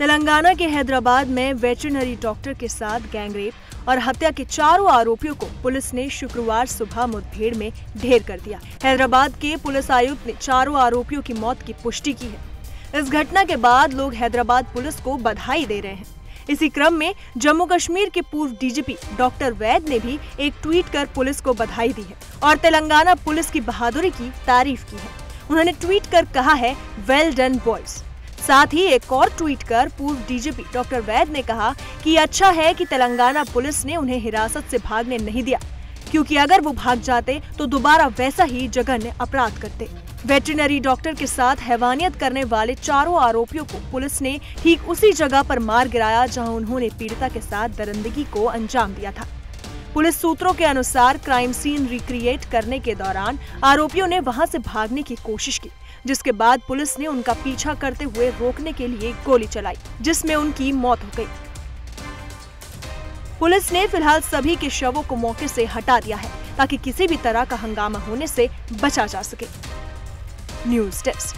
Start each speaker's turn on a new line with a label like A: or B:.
A: तेलंगाना के हैदराबाद में veterinary doctor के साथ गैंगरेप और हत्या के चारों आरोपियों को पुलिस ने शुक्रवार सुबह मुठभेड़ में ढेर कर दिया। हैदराबाद के पुलिस आयुक्त ने चारों आरोपियों की मौत की पुष्टि की है। इस घटना के बाद लोग हैदराबाद पुलिस को बधाई दे रहे हैं। इसी क्रम में जम्मू कश्मीर के पूर्व डीजीपी डॉक्टर वैद ने भी एक ट्वीट कर पुलिस को बधाई दी है और तेलंगाना पुलिस की बहादुरी की तारीफ़ की है। उन्होंने ट्वीट कर कहा है वेल डन बॉयज़ साथ ही एक और ट्वीट कर पूर्व डीजीपी डॉक्टर वैद ने कहा कि अच्छा है कि तेलंगाना पुलिस ने उन्हें हिरासत से भागने नहीं दिया, क्योंकि अगर वो भाग जाते तो दोबारा वैसा ही जघन्य अपराध करते। वेटरिनरी डॉक्टर के साथ हैवानियत करने वाले चारों आरोपियों को पुलिस ने ठीक उसी जगह पर मार गिराया जहाँ उन्होंने पीड़िता के साथ दरिंदगी को अंजाम दिया था। पुलिस सूत्रों के अनुसार क्राइम सीन रिक्रिएट करने के दौरान आरोपियों ने वहाँ से भागने की कोशिश की, जिसके बाद पुलिस ने उनका पीछा करते हुए रोकने के लिए गोली चलाई, जिसमें उनकी मौत हो गई। पुलिस ने फ़िलहाल सभी के शवों को मौके से हटा दिया है, ताकि किसी भी तरह का हंगामा होने से बचा जा सके। News desk.